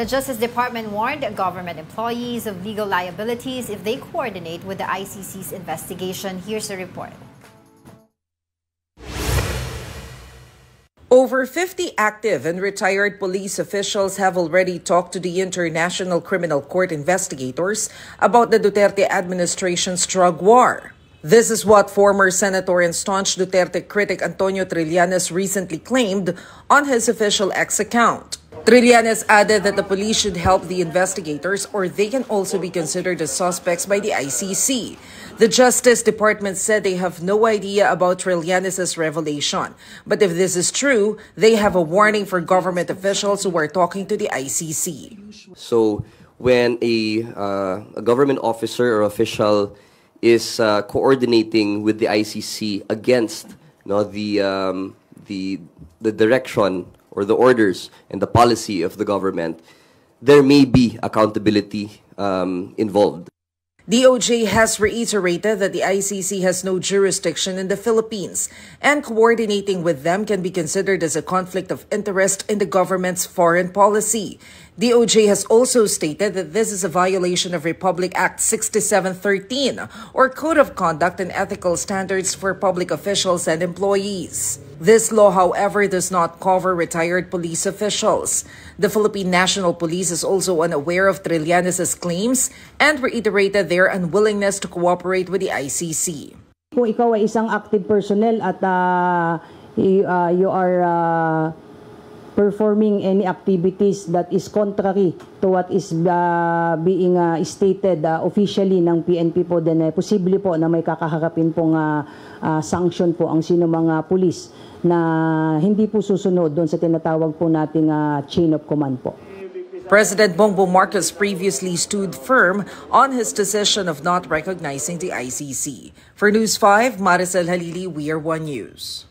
The Justice Department warned government employees of legal liabilities if they coordinate with the ICC's investigation. Here's the report. Over 50 active and retired police officials have already talked to the International Criminal Court investigators about the Duterte administration's drug war. This is what former Senator and staunch Duterte critic Antonio Trillanes recently claimed on his official X account. Trillanes added that the police should help the investigators or they can also be considered as suspects by the ICC. The Justice Department said they have no idea about Trillanes' revelation. But if this is true, they have a warning for government officials who are talking to the ICC. So when a, uh, a government officer or official is uh, coordinating with the ICC against you know, the, um, the, the direction or the orders and the policy of the government, there may be accountability um, involved. DOJ has reiterated that the ICC has no jurisdiction in the Philippines, and coordinating with them can be considered as a conflict of interest in the government's foreign policy. DOJ has also stated that this is a violation of Republic Act 6713, or Code of Conduct and Ethical Standards for Public Officials and Employees. This law, however, does not cover retired police officials. The Philippine National Police is also unaware of Trillanes' claims and reiterated their unwillingness to cooperate with the ICC. Kung ikaw ay isang active personnel at uh, you, uh, you are uh, performing any activities that is contrary to what is uh, being uh, stated uh, officially ng PNP po, then eh, posible po na may kakaharapin pong uh, uh, sanction po ang sino mga pulis na hindi po susunod doon sa tinatawag po nating uh, chain of command po. President Bongbong Marcos previously stood firm on his decision of not recognizing the ICC. For News 5, Maricel Halili, We Are One News.